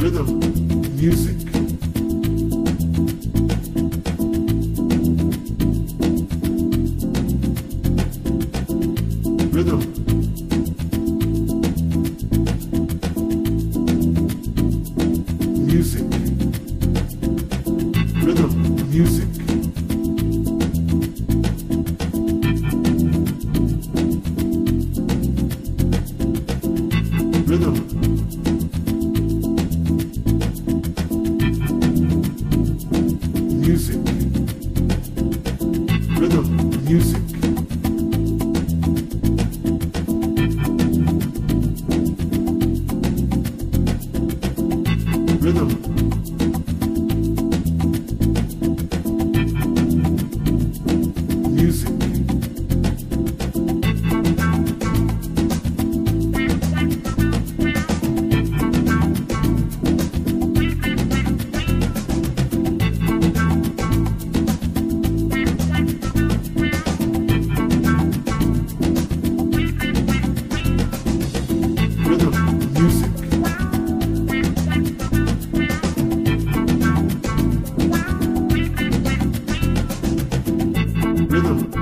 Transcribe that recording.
Rhythm, music. Rhythm. Music. Rhythm, music. music, rhythm, music. Rhythm. rhythm.